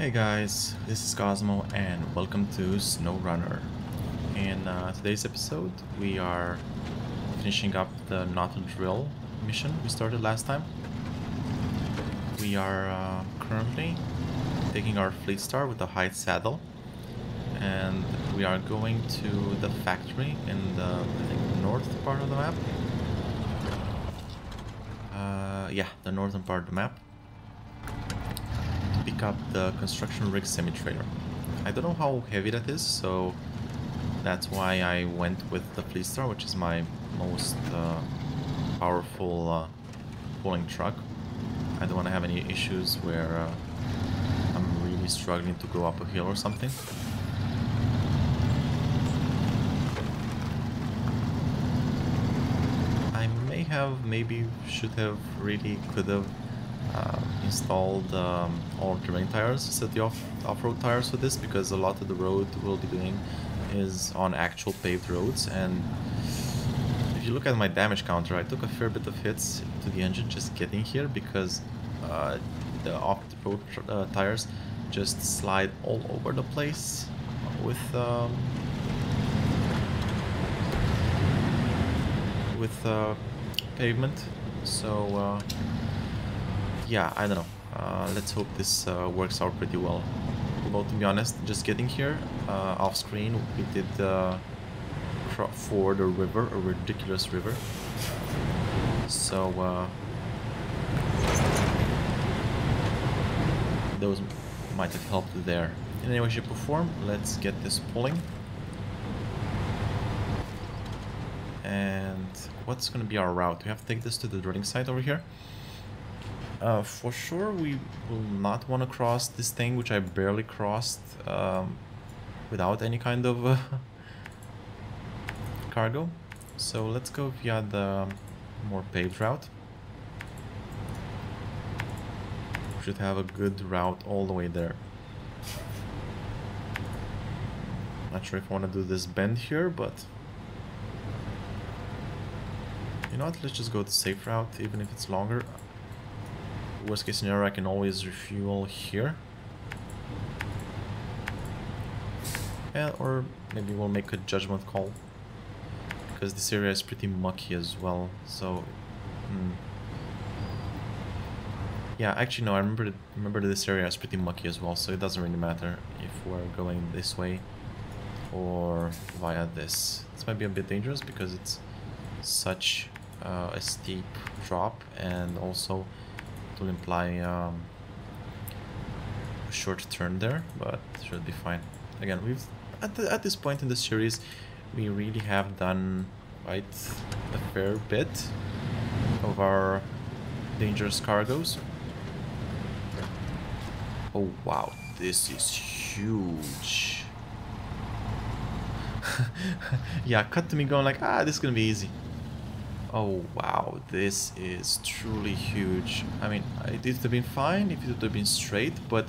Hey guys, this is Cosmo and welcome to SnowRunner. In uh, today's episode, we are finishing up the Not a Drill mission we started last time. We are uh, currently taking our Fleet Star with the high saddle and we are going to the factory in the think, north part of the map. Uh, yeah, the northern part of the map pick up the construction rig semi-trailer. I don't know how heavy that is, so that's why I went with the Fleet Star, which is my most uh, powerful uh, pulling truck. I don't want to have any issues where uh, I'm really struggling to go up a hill or something. I may have, maybe should have, really could have uh, installed um, all terrain tires of the off off-road tires for this because a lot of the road we'll be doing is on actual paved roads. And if you look at my damage counter I took a fair bit of hits to the engine just getting here because uh, the off-road uh, tires just slide all over the place with um, with uh, pavement. So uh, yeah, I don't know. Uh, let's hope this uh, works out pretty well. Although, to be honest, just getting here uh, off screen, we did uh, ford a river, a ridiculous river. So, uh, those might have helped there. In any way, shape, or form, let's get this pulling. And what's going to be our route? We have to take this to the drilling site over here. Uh, for sure, we will not want to cross this thing, which I barely crossed um, without any kind of uh, cargo. So let's go via the more paved route. Should have a good route all the way there. Not sure if I want to do this bend here, but... You know what, let's just go the safe route, even if it's longer worst case scenario, I can always refuel here. Yeah, or maybe we'll make a judgment call. Because this area is pretty mucky as well, so... Hmm. Yeah, actually no, I remember, remember this area is pretty mucky as well, so it doesn't really matter if we're going this way or via this. This might be a bit dangerous because it's such uh, a steep drop and also will imply um, a short turn there, but should be fine. Again, we've at, the, at this point in the series, we really have done quite a fair bit of our dangerous cargoes. Oh wow, this is huge. yeah, cut to me going like, ah, this is gonna be easy. Oh wow, this is truly huge. I mean, it would have been fine if it would have been straight, but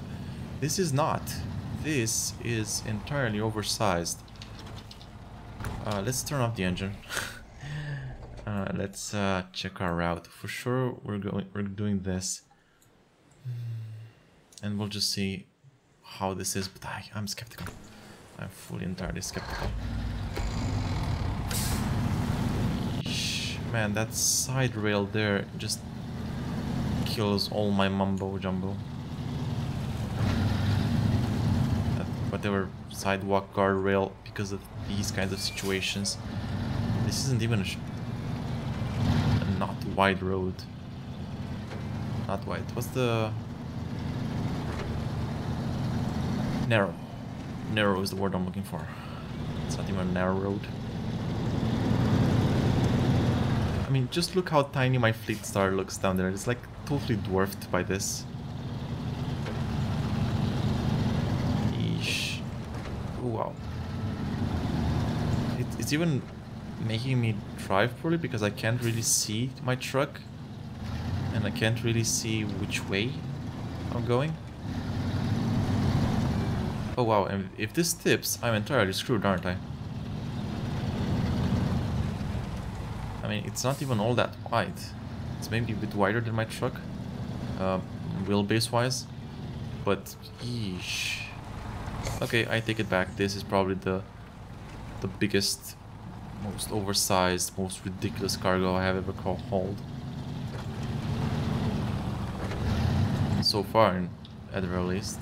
this is not. This is entirely oversized. Uh, let's turn off the engine. uh, let's uh, check our route. For sure, we're going. We're doing this, and we'll just see how this is. But I, I'm skeptical. I'm fully entirely skeptical. Man, that side rail there just kills all my mumbo jumbo. That whatever sidewalk guardrail because of these kinds of situations. This isn't even a, a not wide road. Not wide. What's the narrow? Narrow is the word I'm looking for. It's not even a narrow road. I mean, just look how tiny my Fleet Star looks down there. It's like totally dwarfed by this. Eesh. Ooh, wow. It, it's even making me drive poorly because I can't really see my truck. And I can't really see which way I'm going. Oh wow, and if this tips, I'm entirely screwed, aren't I? Mean, it's not even all that wide. It's maybe a bit wider than my truck, uh, wheelbase-wise. but yeesh. Okay, I take it back. This is probably the the biggest, most oversized, most ridiculous cargo I have ever called hauled. So far, at the very least.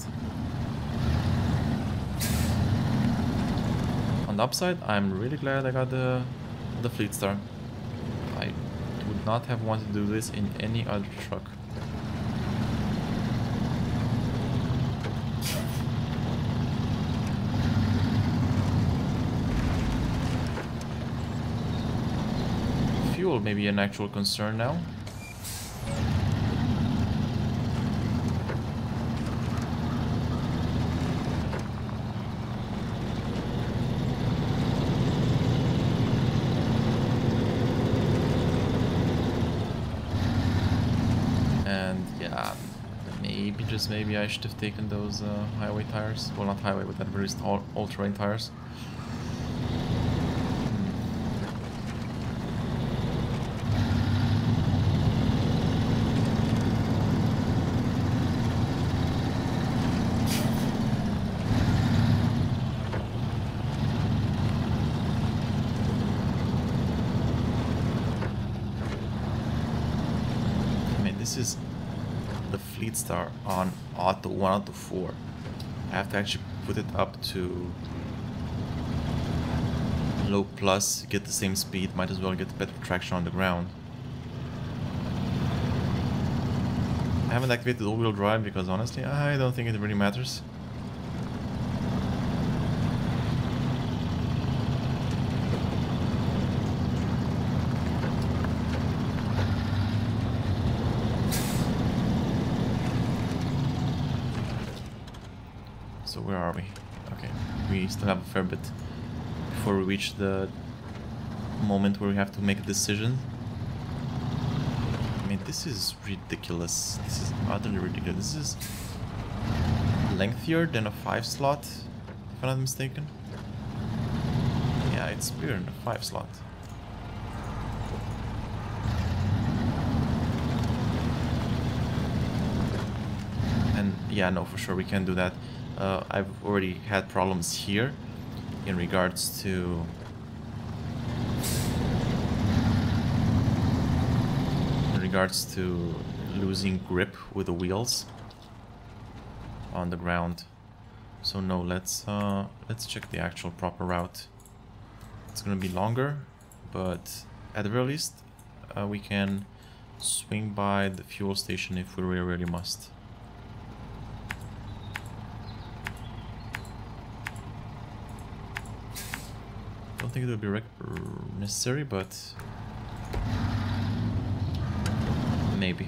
On the upside, I'm really glad I got the the Fleet Star. Not have wanted to do this in any other truck. Fuel may be an actual concern now. Maybe I should have taken those uh, highway tires. Well, not highway, but at least all, all-terrain tires. star on auto 1 auto 4 I have to actually put it up to low plus get the same speed might as well get better traction on the ground. I haven't activated all-wheel drive because honestly I don't think it really matters still have a fair bit before we reach the moment where we have to make a decision. I mean, this is ridiculous. This is utterly ridiculous. This is lengthier than a 5 slot, if I'm not mistaken. Yeah, it's bigger than a 5 slot. And yeah, no, for sure, we can do that uh, I've already had problems here in regards to in regards to losing grip with the wheels on the ground. So no let's uh, let's check the actual proper route. It's gonna be longer but at the very least uh, we can swing by the fuel station if we really, really must don't think it would be necessary, but maybe.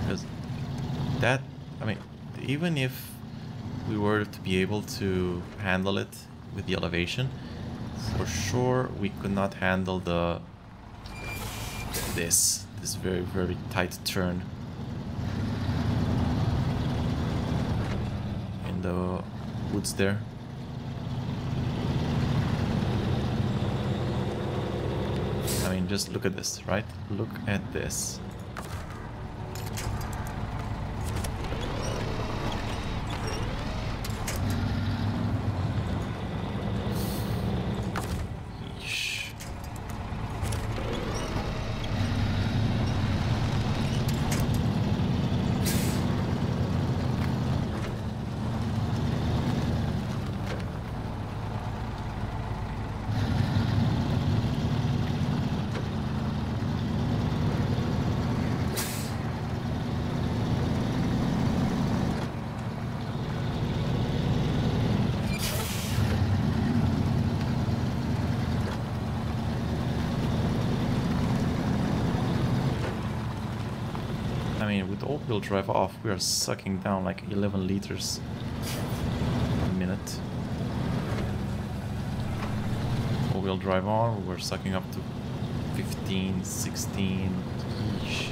Because that, I mean, even if we were to be able to handle it with the elevation, for sure we could not handle the this, this very, very tight turn. In the woods there. mean, just look at this, right? Look at this. All-wheel drive off, we are sucking down like 11 liters a minute. All-wheel drive on, we're sucking up to 15, 16, Eesh.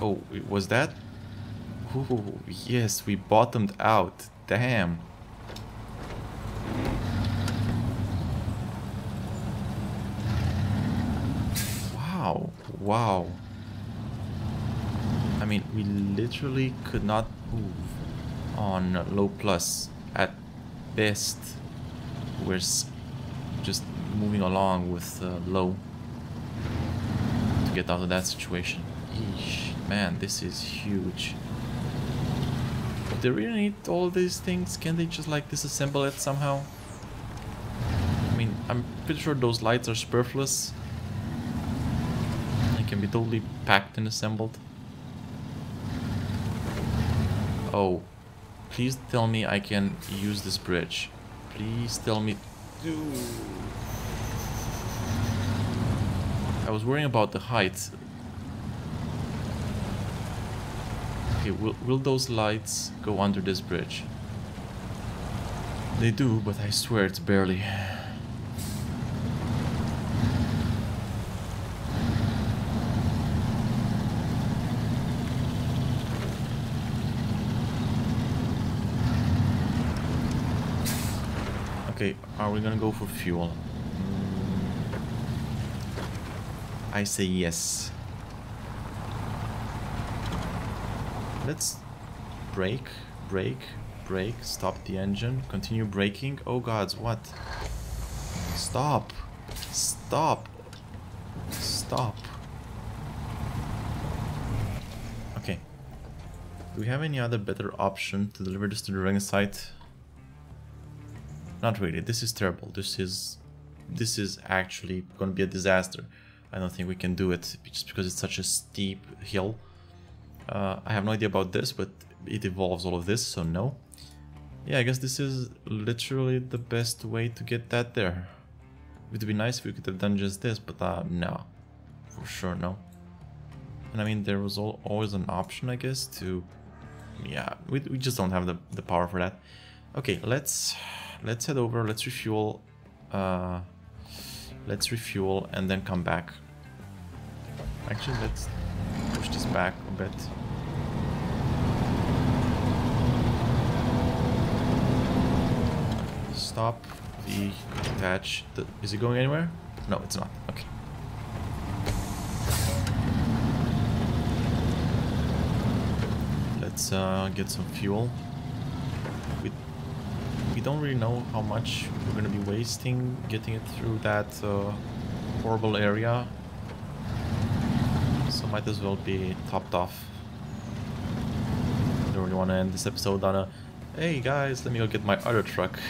Oh, was that? Ooh, yes, we bottomed out. Damn. Wow. I mean, we literally could not move on low plus. At best, we're just moving along with uh, low to get out of that situation. Eesh, man, this is huge. Do they really need all these things? Can they just like disassemble it somehow? I mean, I'm pretty sure those lights are superfluous. Can be totally packed and assembled. Oh, please tell me I can use this bridge. Please tell me... I was worrying about the height. Okay, will, will those lights go under this bridge? They do, but I swear it's barely. Okay, are we gonna go for fuel? I say yes. Let's brake, brake, brake, stop the engine, continue braking. Oh gods, what? Stop! Stop! Stop! Okay. Do we have any other better option to deliver this to the ring site? Not really. This is terrible. This is this is actually going to be a disaster. I don't think we can do it just because it's such a steep hill. Uh, I have no idea about this, but it involves all of this, so no. Yeah, I guess this is literally the best way to get that there. It would be nice if we could have done just this, but uh, no. For sure, no. And I mean, there was always an option, I guess, to... Yeah, we, we just don't have the, the power for that. Okay, let's let's head over, let's refuel, uh, let's refuel and then come back. Actually, let's push this back a bit. Stop, the attach. The, is it going anywhere? No, it's not. Okay. Let's uh, get some fuel don't really know how much we're going to be wasting getting it through that uh, horrible area. So might as well be topped off. I don't really want to end this episode on a Hey guys, let me go get my other truck.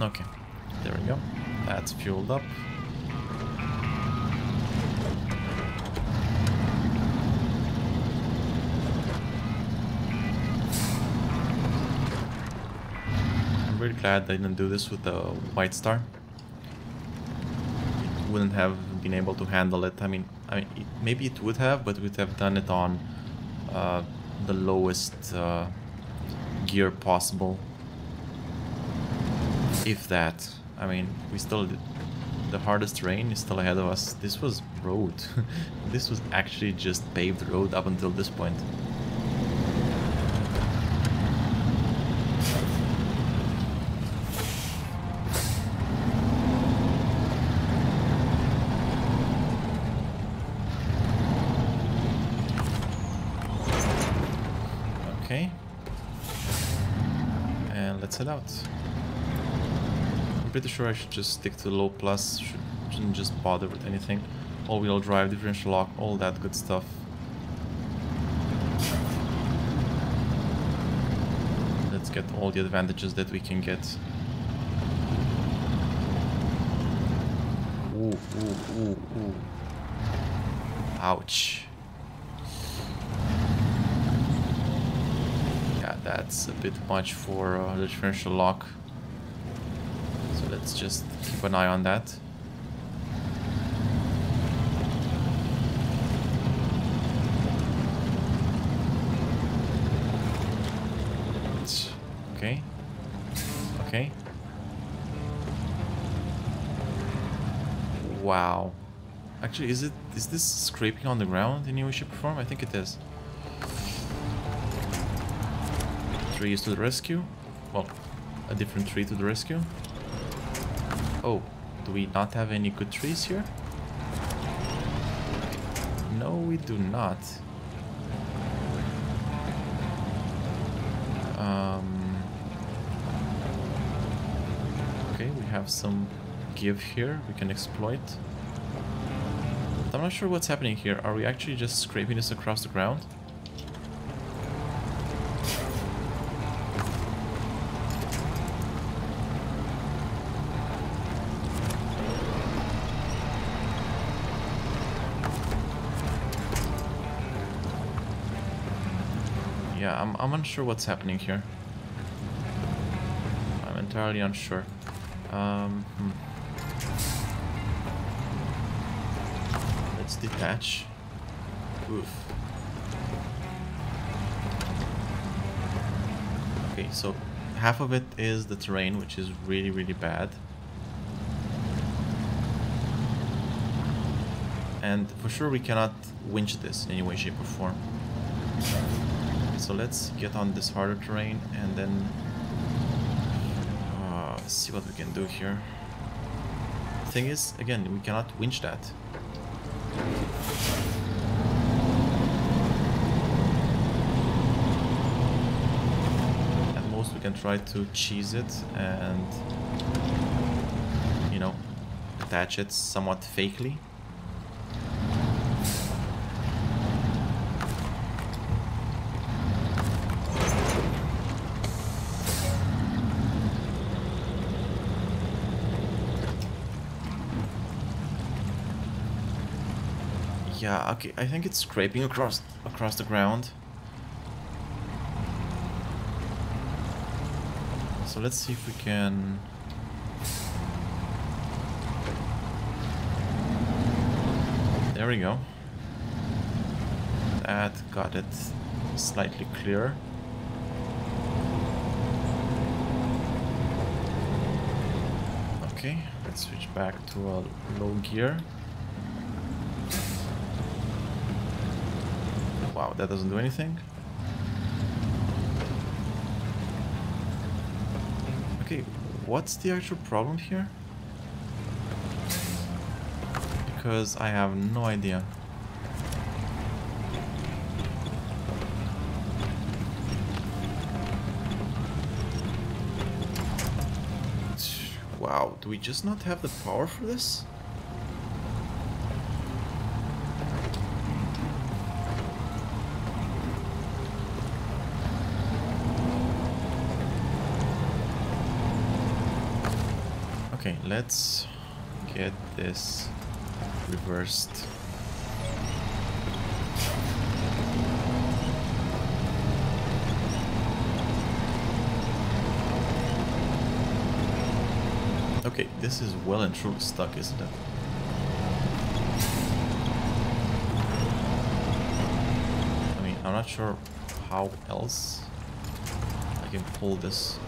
Okay, there we go. That's fueled up. Glad I didn't do this with the White Star. It wouldn't have been able to handle it. I mean, I mean, it, maybe it would have, but we'd have done it on uh, the lowest uh, gear possible. If that. I mean, we still. The hardest terrain is still ahead of us. This was road. this was actually just paved road up until this point. let's head out. I'm pretty sure I should just stick to low plus, should, shouldn't just bother with anything. All-wheel drive, differential lock, all that good stuff. Let's get all the advantages that we can get. Ooh, ooh, ooh, ooh. Ouch. Yeah, that's a bit much for uh, the differential lock. Let's just keep an eye on that. Okay. Okay. Wow. Actually, is it is this scraping on the ground in any way, shape, or? I think it is. Trees to the rescue. Well, a different tree to the rescue. Oh, do we not have any good trees here? No, we do not. Um, okay, we have some give here we can exploit. I'm not sure what's happening here. Are we actually just scraping this across the ground? Yeah, I'm, I'm unsure what's happening here. I'm entirely unsure. Um, hmm. Let's detach. Oof. Okay, so half of it is the terrain, which is really, really bad. And for sure we cannot winch this in any way, shape or form. So let's get on this harder terrain and then uh, see what we can do here. Thing is, again, we cannot winch that. At most we can try to cheese it and, you know, attach it somewhat fakely. Yeah, okay, I think it's scraping across across the ground. So let's see if we can... There we go. That got it slightly clearer. Okay, let's switch back to a low gear. That doesn't do anything. Okay, what's the actual problem here? Because I have no idea. Wow, do we just not have the power for this? Okay, let's get this reversed. Okay, this is well and truly stuck, isn't it? I mean, I'm not sure how else I can pull this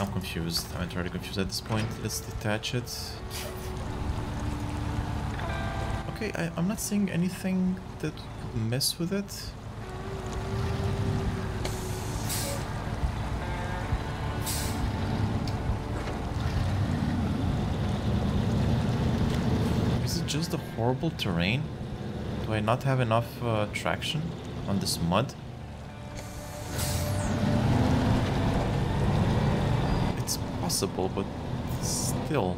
I'm confused. I'm entirely confused at this point. Let's detach it. Okay, I, am not seeing anything that would mess with it. Is it just the horrible terrain? Do I not have enough uh, traction on this mud? Possible, but still.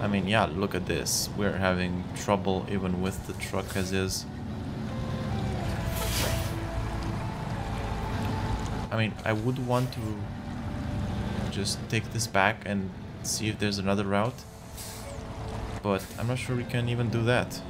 I mean, yeah, look at this. We're having trouble even with the truck as is. I mean, I would want to just take this back and see if there's another route. But I'm not sure we can even do that.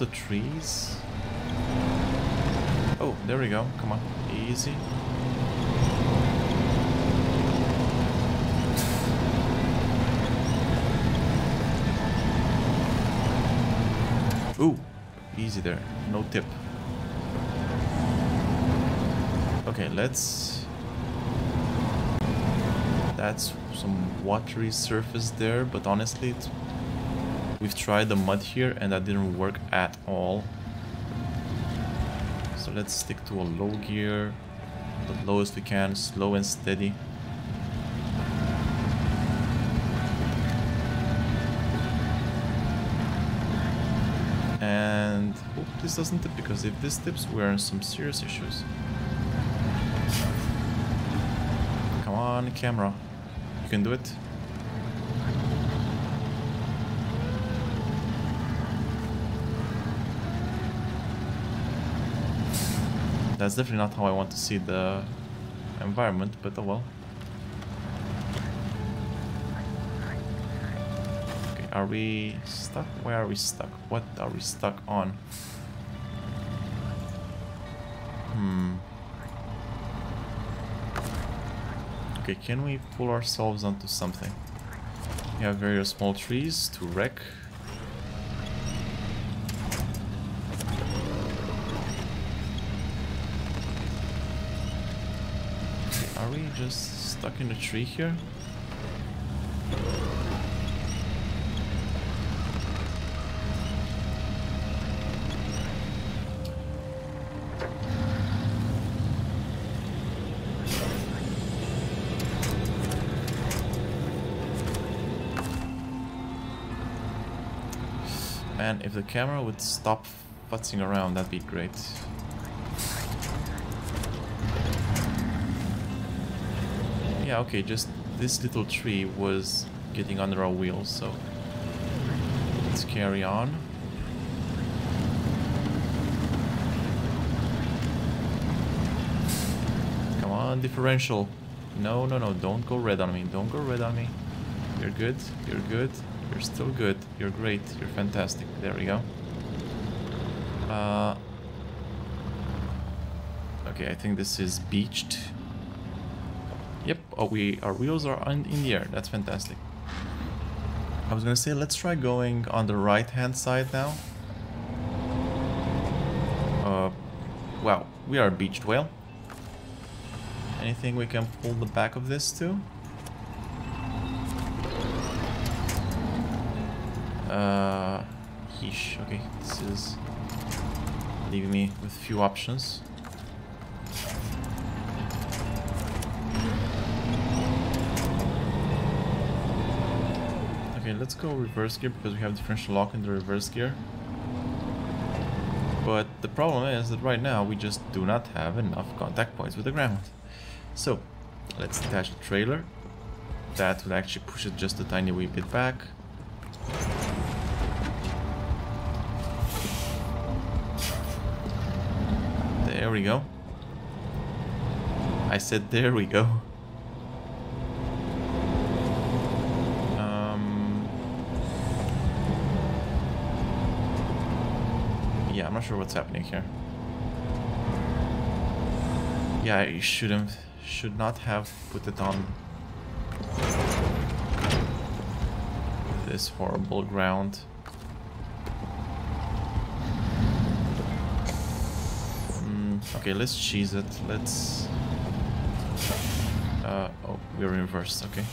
the trees? Oh, there we go. Come on. Easy. Ooh, easy there. No tip. Okay, let's... That's some watery surface there, but honestly, it's we've tried the mud here and that didn't work at all. So let's stick to a low gear, the lowest we can, slow and steady. And hope this doesn't tip because if this tips we're in some serious issues. Come on camera, you can do it. That's definitely not how I want to see the environment, but oh well. Okay, are we stuck? Where are we stuck? What are we stuck on? Hmm. Okay, can we pull ourselves onto something? We have various small trees to wreck. Just stuck in a tree here? Man, if the camera would stop futzing around, that'd be great. Yeah, okay, just this little tree was getting under our wheels, so let's carry on. Come on, differential. No, no, no, don't go red on me. Don't go red on me. You're good. You're good. You're still good. You're great. You're fantastic. There we go. Uh, okay, I think this is beached. Oh, we our wheels are in, in the air. That's fantastic. I was gonna say, let's try going on the right-hand side now. Uh, wow, we are a beached whale. Anything we can pull the back of this to? Uh, yeesh, okay, this is leaving me with few options. Let's go reverse gear because we have differential lock in the reverse gear. But the problem is that right now we just do not have enough contact points with the ground. So, let's attach the trailer. That would actually push it just a tiny wee bit back. There we go. I said there we go. I'm not sure what's happening here. Yeah, I shouldn't, should not have put it on this horrible ground. Mm, okay, let's cheese it. Let's... Uh, oh, we're in reverse, okay.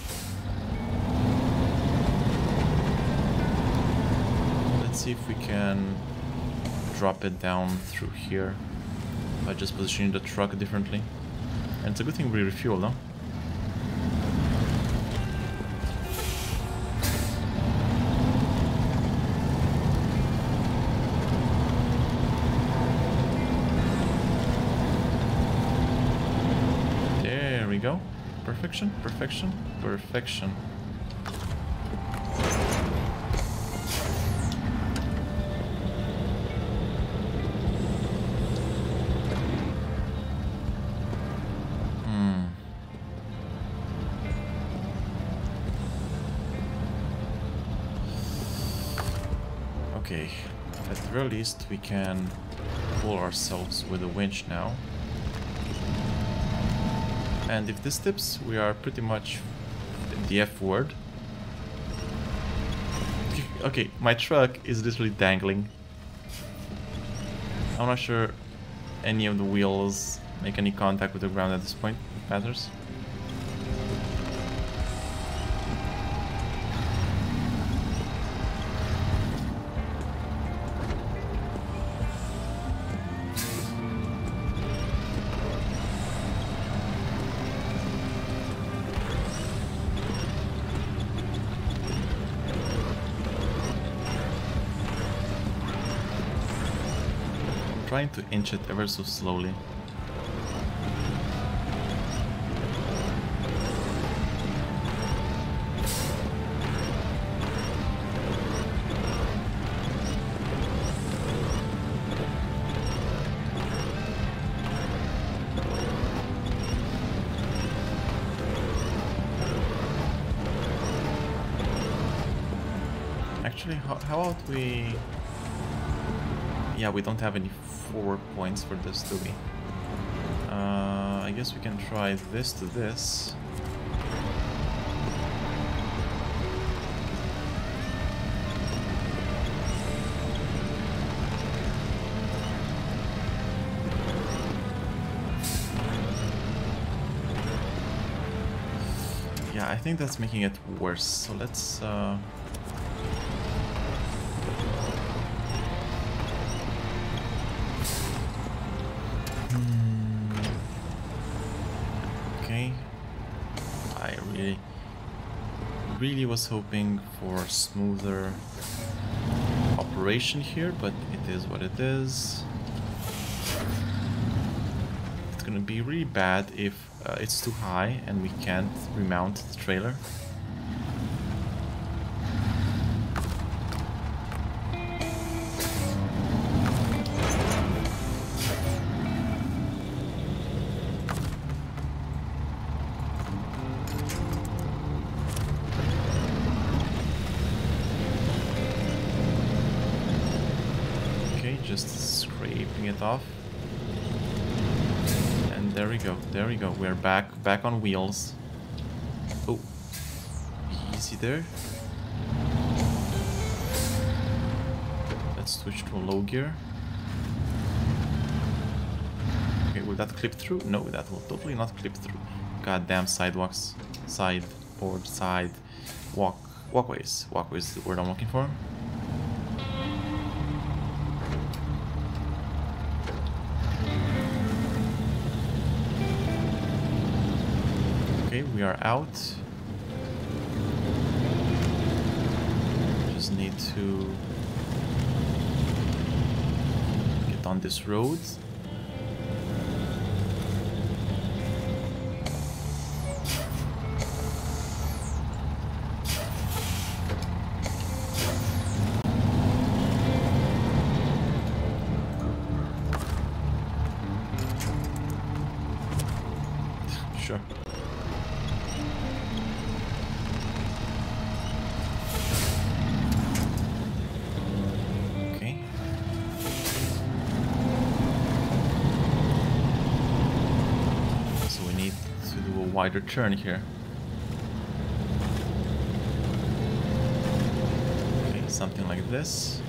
Let's see if we can drop it down through here by just positioning the truck differently. And it's a good thing we refuel, though. There we go. Perfection, perfection, perfection. Very least we can pull ourselves with a winch now. And if this tips, we are pretty much the F word. Okay, my truck is literally dangling. I'm not sure any of the wheels make any contact with the ground at this point. It matters. Trying to inch it ever so slowly. Actually, how, how about we... Yeah, we don't have any four points for this, do we? Uh, I guess we can try this to this. Yeah, I think that's making it worse. So let's... Uh really really was hoping for smoother operation here, but it is what it is. It's gonna be really bad if uh, it's too high and we can't remount the trailer. We're back back on wheels. Oh. Easy there. Let's switch to low gear. Okay, will that clip through? No, that will totally not clip through. Goddamn sidewalks. Side board, side walk walkways. Walkways is the word I'm looking for. Are out. Just need to get on this road. Wider turn here. Okay, something like this.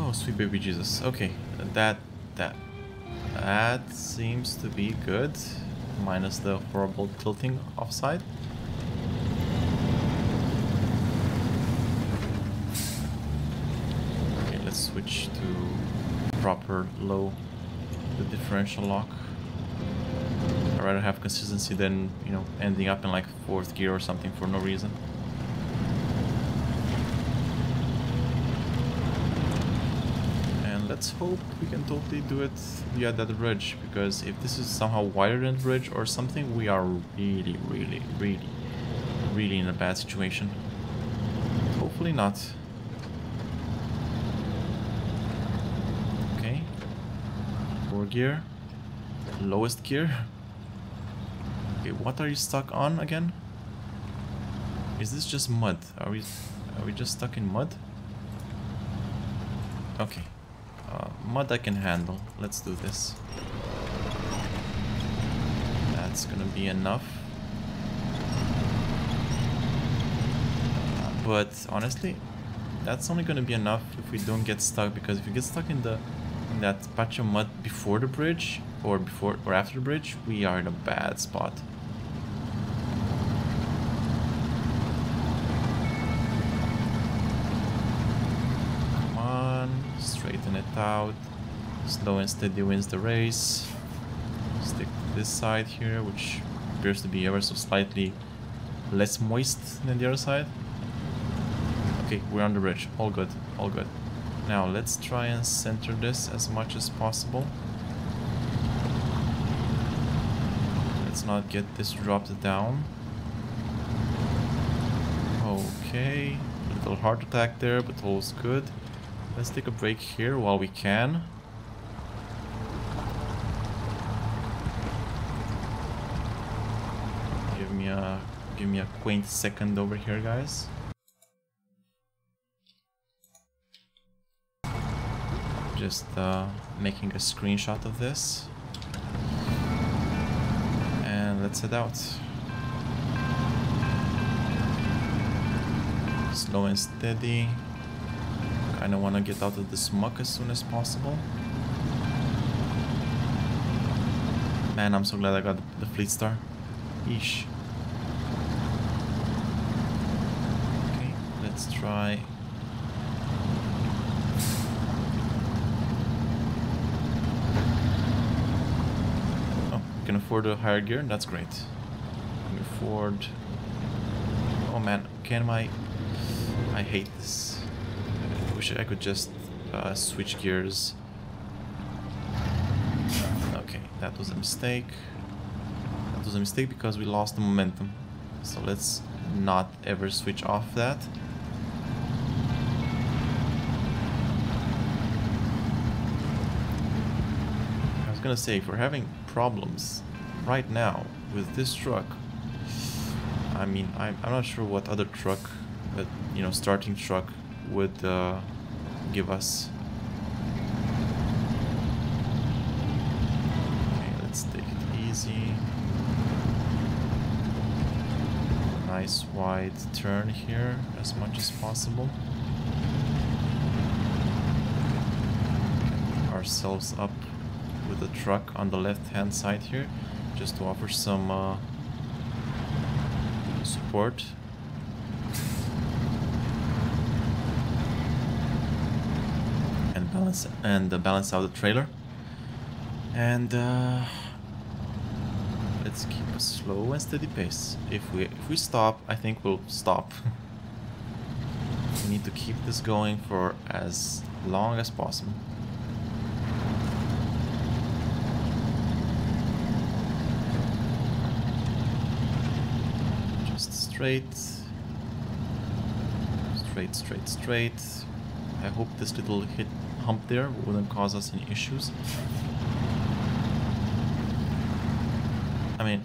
Oh, sweet baby Jesus. Okay, that that that seems to be good, minus the horrible tilting offside. Okay, let's switch to proper low the differential lock rather have consistency than, you know, ending up in like fourth gear or something for no reason. And let's hope we can totally do it via that bridge, because if this is somehow wider than the bridge or something, we are really, really, really, really in a bad situation. Hopefully not. Okay. Four gear. Lowest gear. Okay, what are you stuck on again? Is this just mud? Are we are we just stuck in mud? Okay. Uh, mud I can handle. Let's do this. That's gonna be enough. Uh, but honestly, that's only gonna be enough if we don't get stuck, because if you get stuck in the in that patch of mud before the bridge, or before or after the bridge, we are in a bad spot. Out. Slow and steady wins the race. Stick to this side here, which appears to be ever so slightly less moist than the other side. Okay, we're on the bridge. All good, all good. Now let's try and center this as much as possible. Let's not get this dropped down. Okay, little heart attack there, but all's good. Let's take a break here while we can. Give me a give me a quaint second over here, guys. Just uh, making a screenshot of this. And let's head out. Slow and steady. Kinda wanna get out of this muck as soon as possible. Man, I'm so glad I got the Fleetstar. Yeesh. Okay, let's try Oh, can afford a higher gear, that's great. Can afford... Oh man, can I... I hate this. I wish I could just uh, switch gears. Okay, that was a mistake. That was a mistake because we lost the momentum. So let's not ever switch off that. I was gonna say, if we're having problems right now with this truck, I mean, I'm, I'm not sure what other truck, but you know, starting truck would uh, give us. Okay, let's take it easy. Nice wide turn here as much as possible. Ourselves up with the truck on the left hand side here just to offer some uh, support and balance and balance out the trailer and uh, let's keep a slow and steady pace if we if we stop I think we'll stop we need to keep this going for as long as possible Just straight. Straight, straight, straight. I hope this little hit hump there wouldn't cause us any issues. I mean,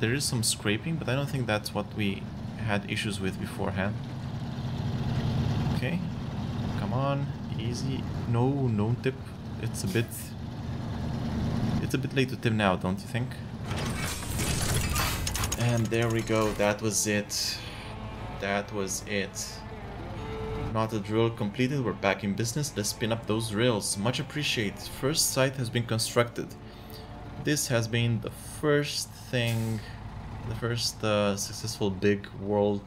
there is some scraping, but I don't think that's what we had issues with beforehand. Okay, come on, easy. No, no tip. It's a bit... It's a bit late to tip now, don't you think? And there we go, that was it. That was it. Not a drill completed, we're back in business. Let's spin up those rails. Much appreciated. First site has been constructed. This has been the first thing, the first uh, successful big world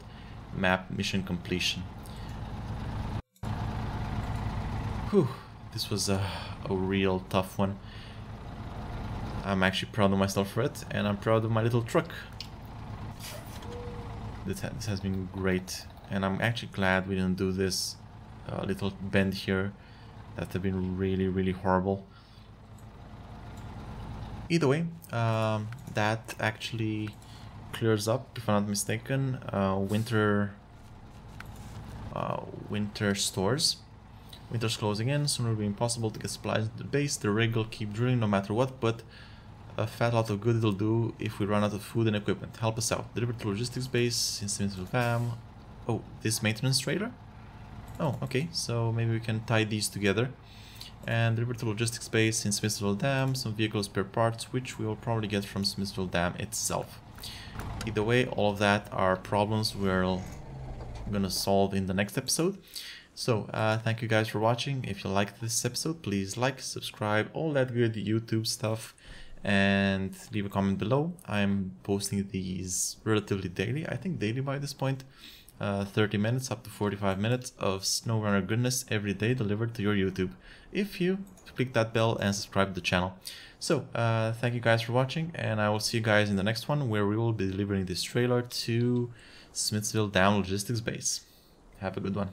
map mission completion. Whew, this was a, a real tough one. I'm actually proud of myself for it, and I'm proud of my little truck this has been great and I'm actually glad we didn't do this uh, little bend here that would have been really really horrible either way um, that actually clears up if I'm not mistaken uh, winter uh, winter stores winter's closing in soon it will be impossible to get supplies to the base the rig will keep drilling no matter what but a fat lot of good it'll do if we run out of food and equipment. Help us out. Deliver to logistics base in Smithville Dam. Oh, this maintenance trailer? Oh, okay. So maybe we can tie these together. And deliver to logistics base in Smithville Dam. Some vehicle spare parts, which we will probably get from Smithville Dam itself. Either way, all of that are problems we're gonna solve in the next episode. So, uh, thank you guys for watching. If you liked this episode, please like, subscribe, all that good YouTube stuff, and leave a comment below. I'm posting these relatively daily, I think daily by this point. Uh, 30 minutes up to 45 minutes of SnowRunner goodness every day delivered to your YouTube. If you click that bell and subscribe to the channel. So, uh, thank you guys for watching, and I will see you guys in the next one where we will be delivering this trailer to Smithsville Down Logistics Base. Have a good one.